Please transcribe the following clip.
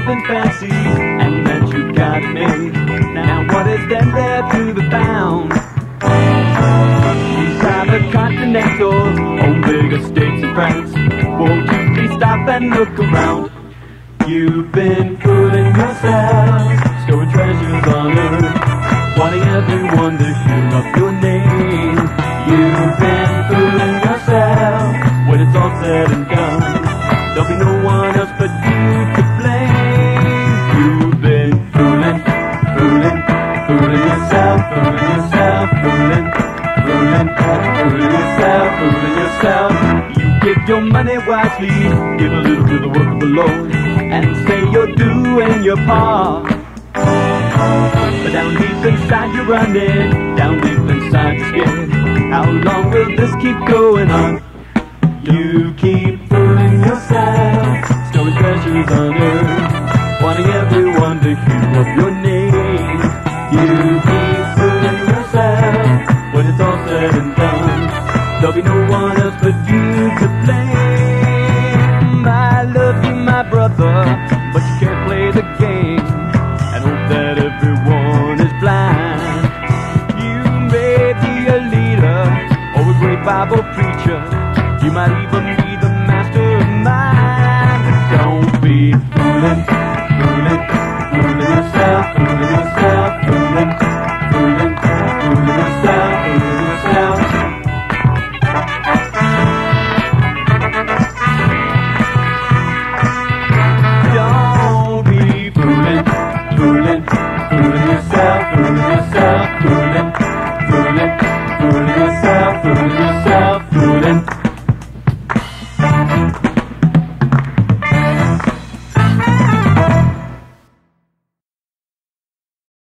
living fancy, and you you got it made. Now what is then there to the pound? These are the continental, own big estates in France. Won't you please stop and look around? You've been fooling yourself, storing treasures on earth, wanting everyone to hear of your name. You've been fooling yourself, when it's all said and done. You give your money wisely, give a little to the work of the Lord, and say you're doing your part. But down deep inside you're running, down deep inside you're scared. How long will this keep going on? You keep fooling yourself, storing treasures on earth, wanting everyone to hear of your wanna you to blame. I love you, my brother, but can't play the game. And hope that everyone is blind. You may be a leader or a great Bible preacher. You might even be the mastermind. Don't be fooling, fooling.